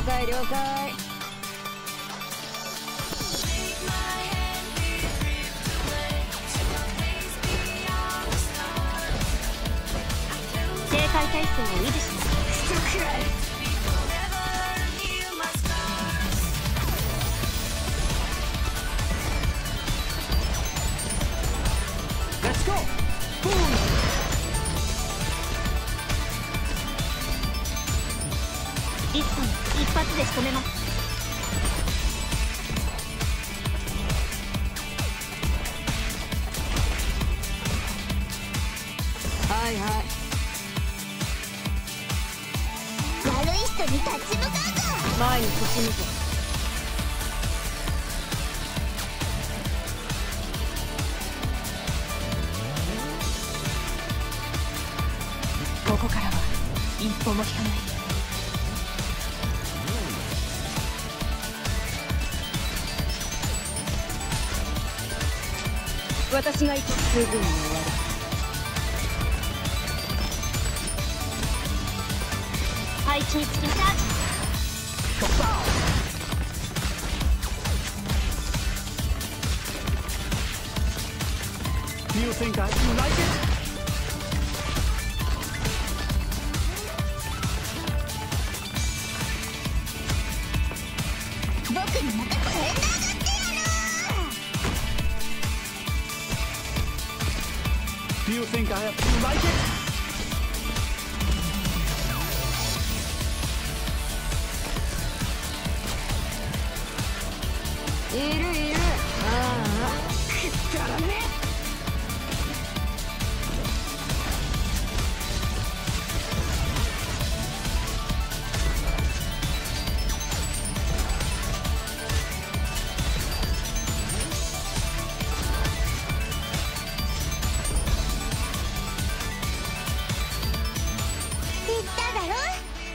了解。了解警戒態勢を維持しますめます。はいはい。悪い人に立ち向かうぞ。前に進むぞ。ここからは一歩も引かない私が行くすぐに終わる配置につきました Do you think I you like it? 僕に think I have you like it? いるい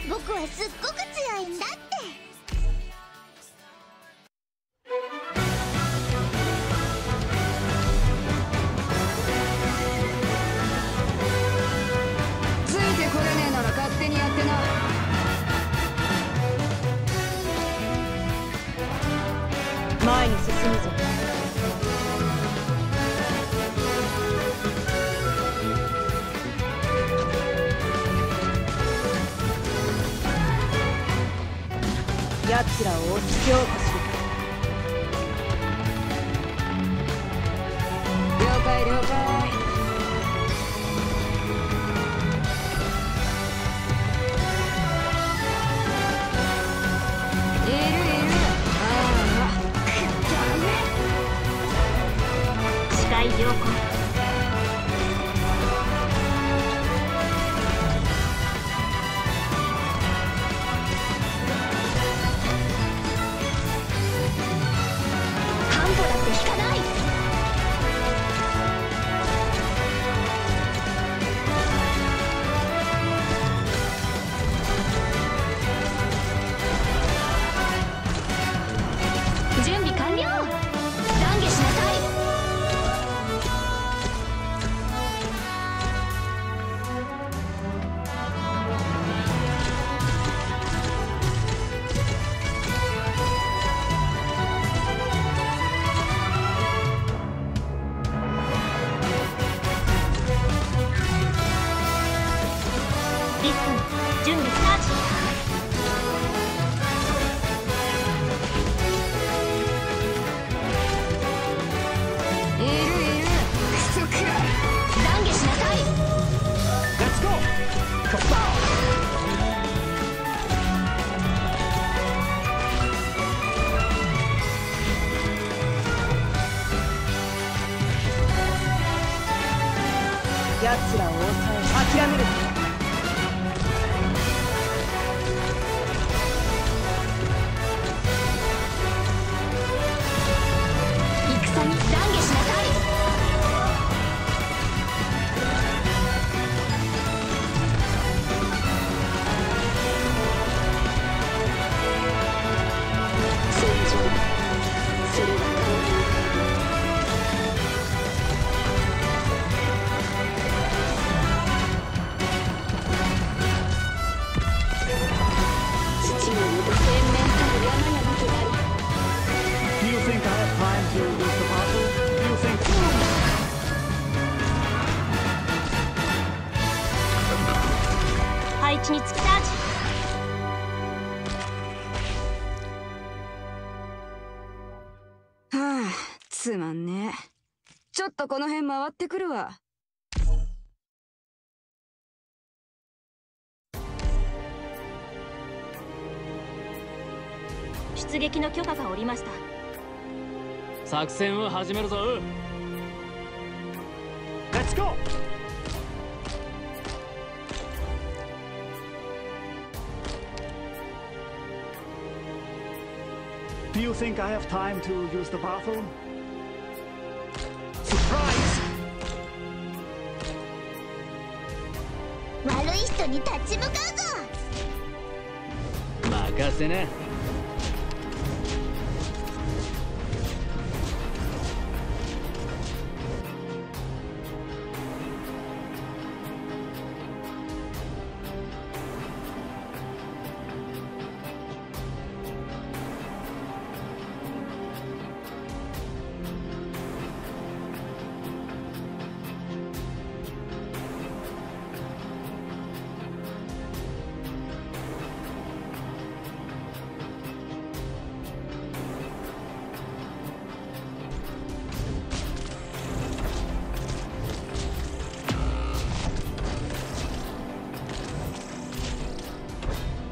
僕はすっごく強いんだって。奴らを引き落とし奴らを抑え諦める。配置につきチャージはあつまんねちょっとこの辺回ってくるわ。出撃の許可が下りました。作戦を始めるぞ Let's go! Do you think I have time to use the bathroom? Surprise! 悪い人に立ち向かうぞ任せな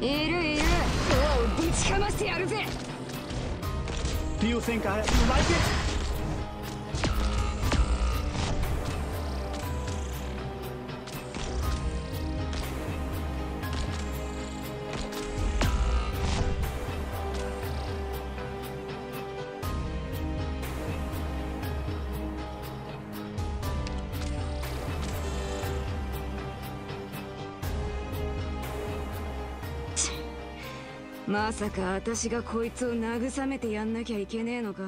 いるいるドアをぶちかましてやるぜ Do you think I have... You まさか私がこいつを慰めてやんなきゃいけねえのか？